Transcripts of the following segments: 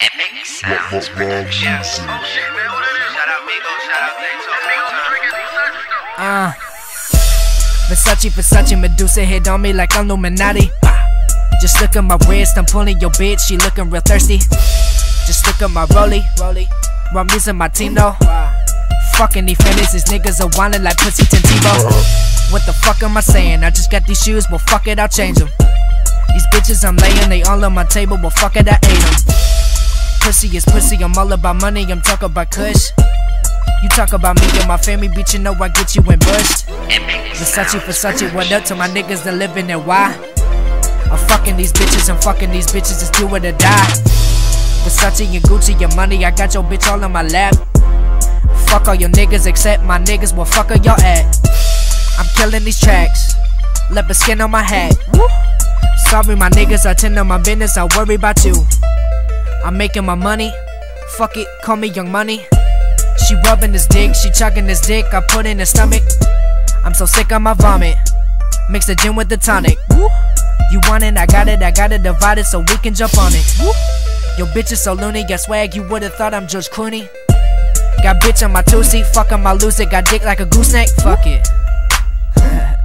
Epic Sounds What- what wrong Productions. music? Oh shit, man, who that is? Shout out Migo, shout out Dayton. Uh, Versace, Versace, Medusa hit on me like I'm Illuminati. Ah, Just look at my wrist, I'm pulling your bitch, she looking real thirsty. Just look at my rollie, rollie. I'm using my team though. Fucking these fellas, these niggas are whining like pussy Tentivo. What the fuck am I saying? I just got these shoes, well fuck it, I'll change them. These bitches I'm laying, they all on my table, well fuck it, I ate them. Pussy is pussy, I'm all about money, I'm talking about kush. You talk about me and my family, bitch, you know I get you ambushed. Epic Versace, Versace, what up to my niggas that living in why? I'm fucking these bitches, I'm fucking these bitches, it's do it or die. Versace and Gucci, your money, I got your bitch all on my lap. Fuck all your niggas except my niggas, well fuck are y'all at. I'm killing these tracks, leopard skin on my hat. Sorry, my niggas, I tend to my business, I worry about you. I'm making my money, fuck it, call me Young Money. She rubbing this dick, she chugging this dick, I put in her stomach. I'm so sick of my vomit. Mix the gin with the tonic. You want it, I got it, I got it divided so we can jump on it. Yo, bitch is so loony, got swag, you would've thought I'm George Clooney. Got bitch on my two seat, fuck I lose it, got dick like a gooseneck, fuck it.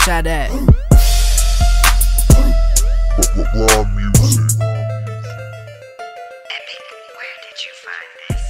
Try that. behind this.